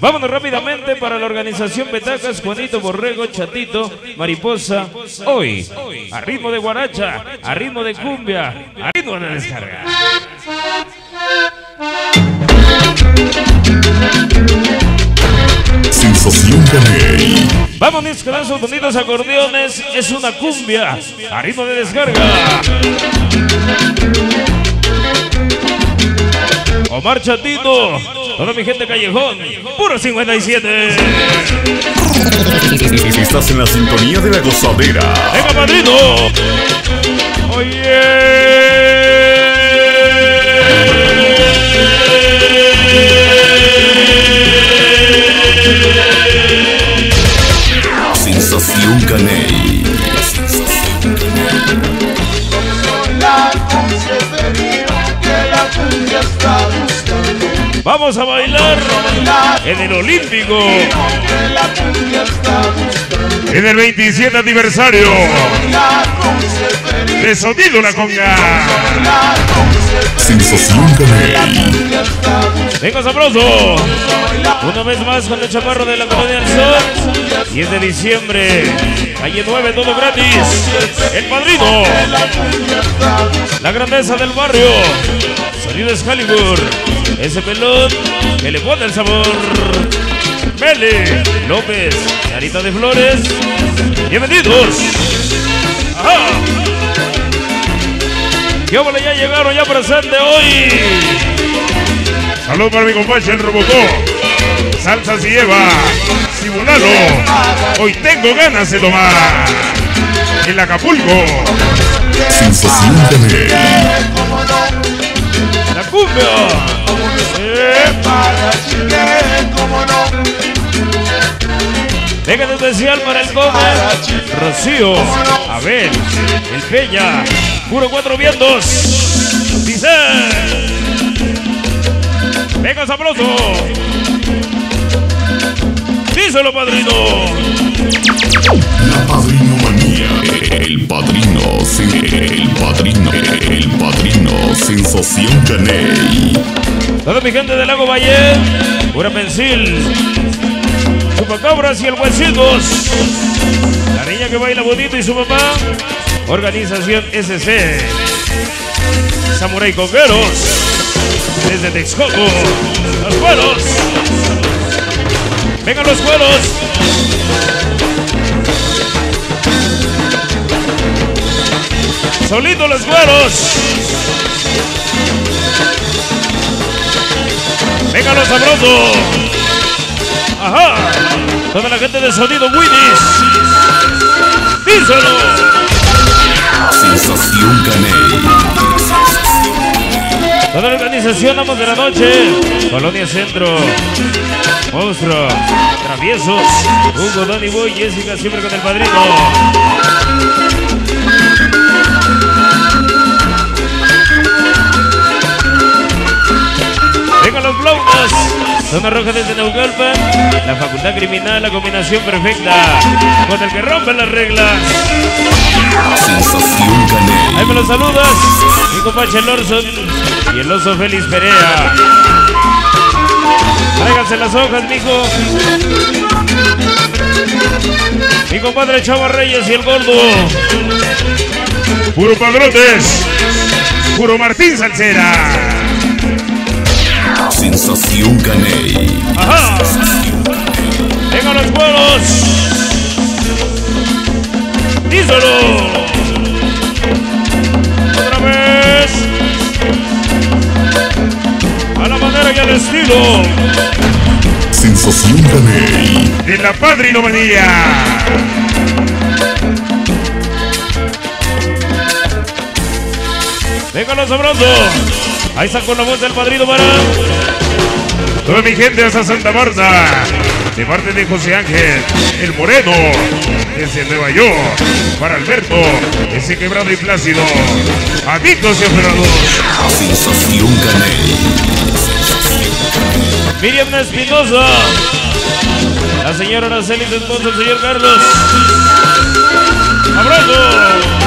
Vámonos rápidamente para la organización Petacas, Juanito Borrego, Chatito, Mariposa. Hoy, a ritmo de guaracha, a ritmo de cumbia, a ritmo de descarga. Sensación Caney. Vámonos con esos bonitos acordeones, es una cumbia, a ritmo de descarga. Omar Chatito, toda mi gente callejón, puro 57. Estás en la sintonía de la gozadera. Venga, padrino. Oye. Sensación Caney. Vamos a bailar en el Olímpico, en el 27 aniversario de Sonido La Conga. Sensación buscando. Venga, sabroso. Una vez más con el chaparro de la Colonia del Sol. 10 de diciembre, calle 9, todo gratis. El padrino, la grandeza del barrio. Sonido Excalibur, ese pelón que le pone el sabor. Mele, López, Carita de Flores. Bienvenidos. Ajá. ¿Qué óvole? ya llegaron ya presente hoy. Saludos para mi compadre el Robocó. Salsa si lleva. Simulano. Hoy tengo ganas de tomar. El Acapulco. Sensación La cumbia. Venga de especial para el Gómez. Rocío. Abel. El Peña. Puro cuatro vientos. Dice. Venga sabroso. Díselo, padrino. La Padrino. El padrino. El padrino. El padrino. Sensación Caney. Toda mi gente del Lago Valle, Pura Pensil, Chupacabras y el Huesitos. La niña que baila bonito y su mamá. Organización SC. Samurai Congueros. Desde Texcoco. Los cueros. Vengan los cueros. Solito los cueros. Venga los sabrosos. Ajá. Toda la gente de sonido Winnis. Díselo. Sensación Caney. Toda la organización Amos de la Noche. Colonia Centro. Monstruo. Traviesos. Hugo, Donny Boy, Jessica siempre con el padrino. Blaumas. Zona Roja desde Naucalpan. La facultad criminal, la combinación perfecta. Con el que rompe las reglas. Sensación Ahí Caney. me los saludas. Mi compadre el Orson y el oso Félix Perea. Tráiganse las hojas, mijo. Mi compadre Chava Reyes y el gordo. Puro padrotes. Puro Martín Salcera. Sensación Caney. Ajá. Vengan los cueros. Díselo. Otra vez. A la manera y al estilo Sensación Caney. de la padrinomanía. Vengan los sabrosos. Ahí con la voz del padrino para toda mi gente hasta Santa Marta. De parte de José Ángel, el Moreno, desde Nueva York. Para Alberto, ese quebrado y plácido. Adictos y Caney. Miriam Espinosa. La señora Araceli, su esposo, el señor Carlos. ¡Abrazo!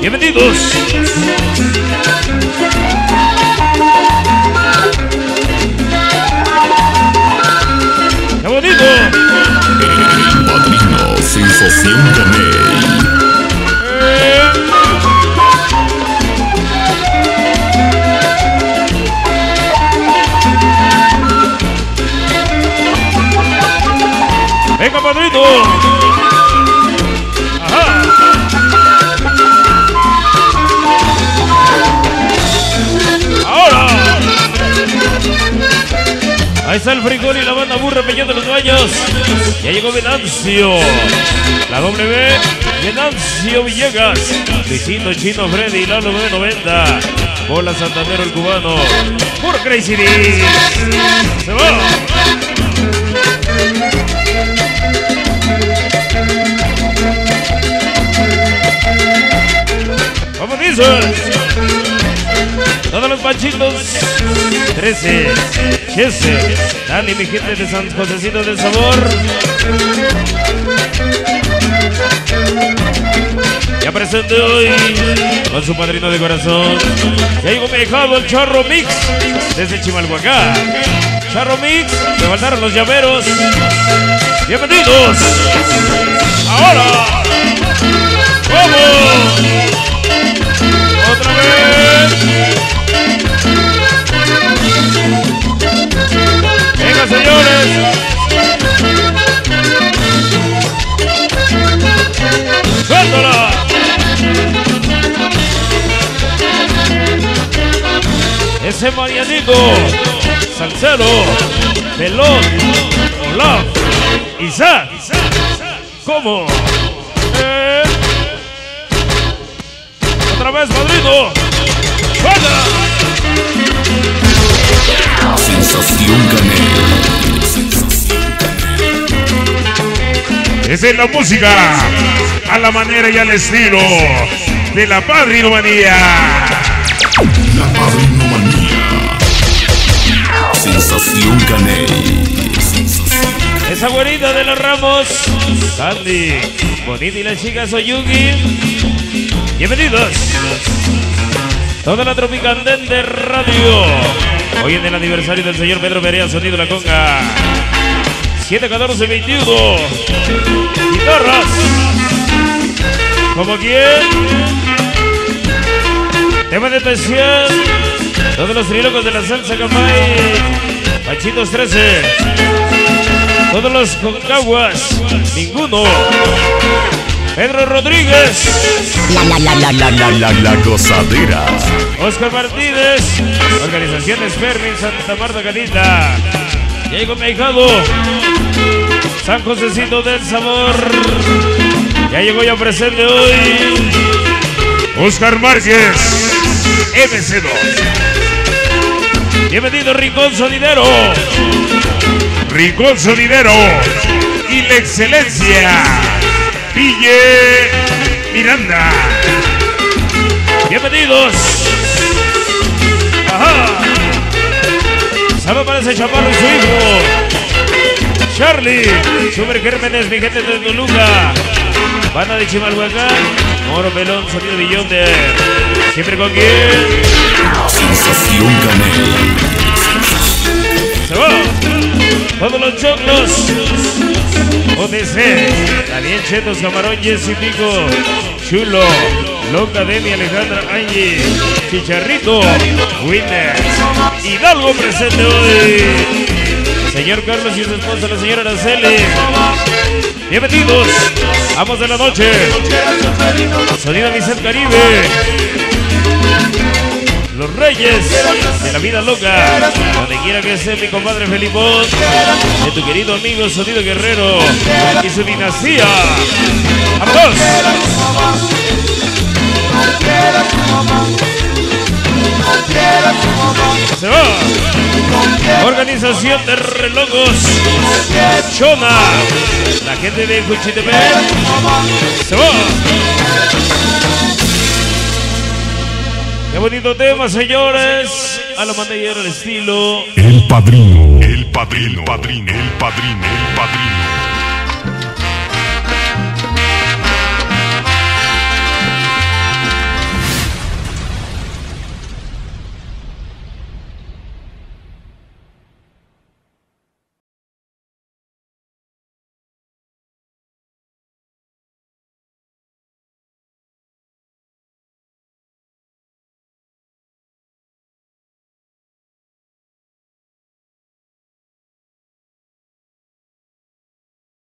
Bienvenidos. Ahí está el frijol y la banda burra de los baños. Ya llegó Venancio. La W. Venancio Villegas. Luisito Chino Freddy. Lalo 990. Bola Santanero el cubano. Puro Crazy D. Se va. ¿Cómo dices? Todos los panchitos 13 Chese Dani mi gente de San Josecito del Sabor. Ya presente hoy Con su padrino de corazón. Ya llegó dejado el Charro Mix Desde Chimalhuacán. Charro Mix Me faltaron los llaveros. Bienvenidos. Ahora ¡Vamos! Ese Marianito, Salcero, Pelón, Olaf, Isaac. ¿Cómo? Eh. Otra vez, padrino. ¡Suéltala! Sensación Canel. Esa es la música a la manera y al estilo de la padrinomanía. La Padrinomanía. Sensación Canel. Esa güerita de los ramos. Sandy. Bonita y la chica Soyugi. Bienvenidos. Toda la Tropicandente Radio. Hoy en el aniversario del señor Pedro Perea, sonido La Conga. 7, 14, 21. Guitarras. ¿Como quién? Tema de especial. Todos los trilocos de la salsa Camay. Pachitos 13. Todos los concaguas. Ninguno. Pedro Rodríguez. La la la la la la la la gozadera. Oscar Martínez. Organizaciones Fermin Santa Marta Canita. Diego Meijado. San Josecito del Sabor. Ya llegó ya presente hoy. Oscar Márquez, MC2. Bienvenido Rincón Sonidero. Rincón Sonidero y la excelencia. Ville Miranda. Bienvenidos. Ajá. Saludos para ese chaparro y su hijo. Charlie. Super Gérmenes, mi gente de Toluca. Banda de Chimalhuacán. Moro Pelón, sonido Billón de. Siempre con quién. Choclos. OTC. Daniel Chetos, Camarón, Jessy Pico. Chulo. Loca Demi, Alejandra Angie. Chicharrito. Winner. Hidalgo presente hoy. Señor Carlos y su esposa, la señora Araceli. Bienvenidos. Amos de la noche. Sonido Vicente Caribe. Los Reyes de la vida loca. Donde quiera que esté mi compadre Felipón. De tu querido amigo Sonido Guerrero. Y su dinastía. ¡Vámonos! Se va. Organización de relojos. Chona. La gente de Cuchitepec. Se va. Qué bonito tema, señores. A la manera al estilo. El padrino. El padrino. El padrino. El padrino. El padrino.